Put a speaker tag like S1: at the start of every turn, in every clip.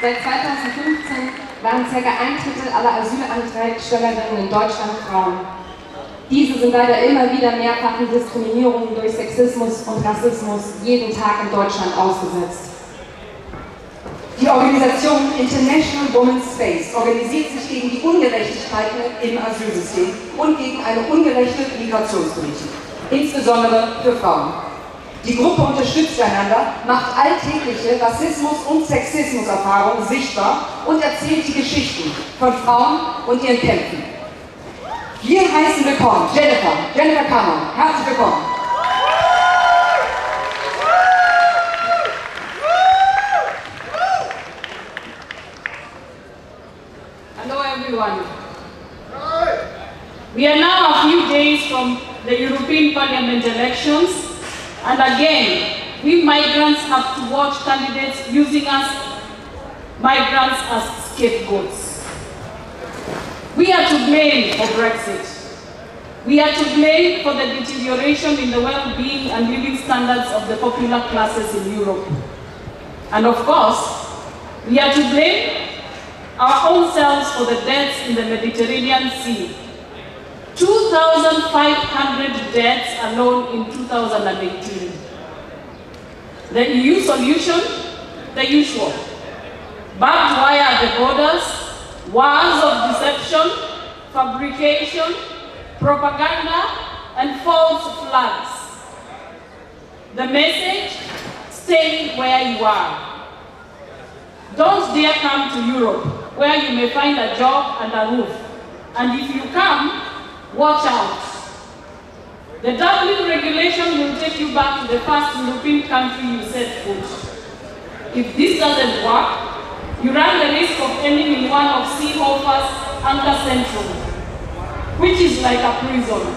S1: Seit 2015 waren ca. ein Drittel aller Asylantragstellerinnen in Deutschland Frauen. Diese sind leider immer wieder mehrfachen Diskriminierungen durch Sexismus und Rassismus jeden Tag in Deutschland ausgesetzt.
S2: Die Organisation International Women's Space organisiert sich gegen die Ungerechtigkeiten im Asylsystem und gegen eine ungerechte Migrationspolitik, insbesondere für Frauen. Die Gruppe unterstützt einander, macht alltägliche Rassismus- und Sexismuserfahrungen sichtbar und erzählt die Geschichten von Frauen und ihren Kämpfen. Wir heißen willkommen Jennifer, Jennifer Kammer. Herzlich willkommen.
S3: Hello everyone. We are now a few days from the European Parliament elections and again, we migrants have to watch candidates using us migrants as scapegoats. We are to blame for Brexit. We are to blame for the deterioration in the well-being and living standards of the popular classes in Europe. And of course, we are to blame our own selves for the deaths in the Mediterranean Sea. 2,500 deaths alone in 2018. The EU solution, the usual. Barbed wire at the borders, wars of deception, fabrication, propaganda, and false flags. The message, stay where you are. Don't dare come to Europe, where you may find a job and a roof. And if you come, watch out. The Dublin regulation will take you back to the first European country you set foot. If this doesn't work, you run the risk of ending in one of Seehofer's anchor central, which is like a prison.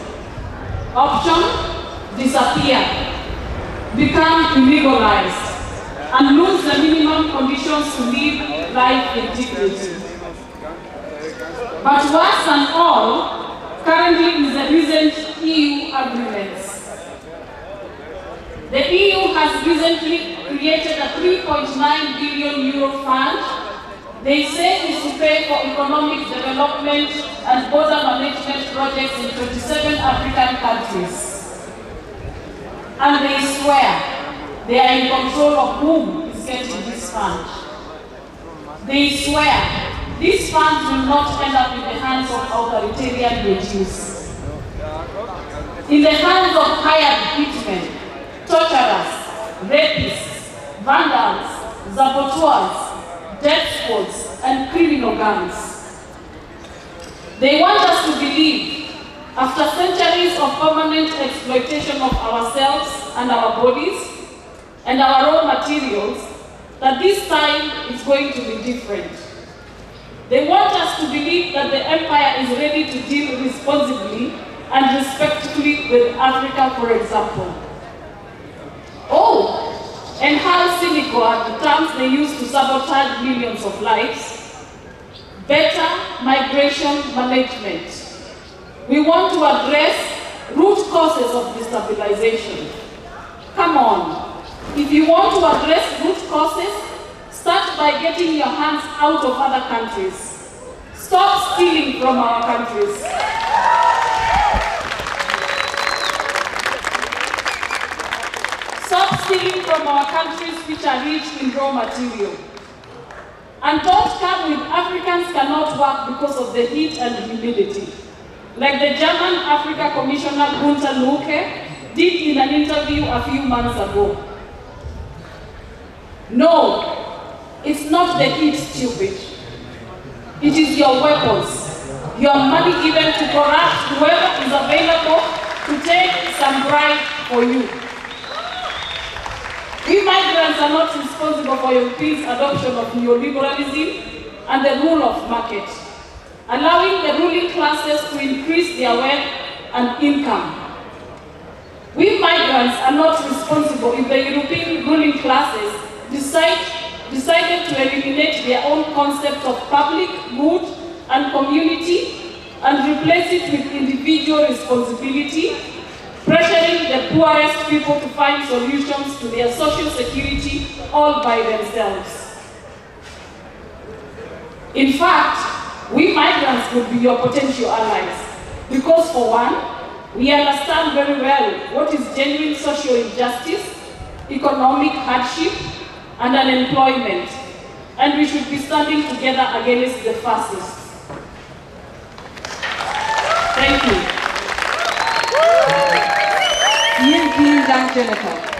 S3: Option, disappear, become illegalized, and lose the minimum conditions to live life in dignity. But worse than all, currently is the recent EU agreements. The EU has recently created a 3.9 billion euro fund. They say is to pay for economic development and border management projects in 27 African countries. And they swear they are in control of whom is getting this fund. They swear these funds will not end up in the hands of authoritarian regimes. In the hands of hired hitmen, torturers, rapists, vandals, saboteurs, death squads, and criminal gangs. They want us to believe, after centuries of permanent exploitation of ourselves and our bodies, and our raw materials, that this time is going to be different. They want us to believe that the empire is ready to deal responsibly and respectfully with Africa, for example. Oh, and how cynical are the terms they use to sabotage millions of lives. Better migration management. We want to address root causes of destabilization. Come on, if you want to address root causes, by getting your hands out of other countries. Stop stealing from our countries. Stop stealing from our countries which are rich in raw material. And don't come with Africans cannot work because of the heat and humidity. Like the German Africa Commissioner Günter Nooke did in an interview a few months ago. No, it's not the heat, stupid. It is your weapons, your money given to corrupt whoever is available to take some bribe for you. We migrants are not responsible for your peace adoption of neoliberalism and the rule of market, allowing the ruling classes to increase their wealth and income. We migrants are not responsible if the European ruling classes decide, decided to eliminate their own concept of public good and community and replace it with individual responsibility, pressuring the poorest people to find solutions to their social security all by themselves. In fact, we migrants would be your potential allies. Because for one, we understand very well what is genuine social injustice, economic hardship, and unemployment. And we should be standing together against the fascists. Thank you.
S2: Vielen, vielen Dank, Jennifer.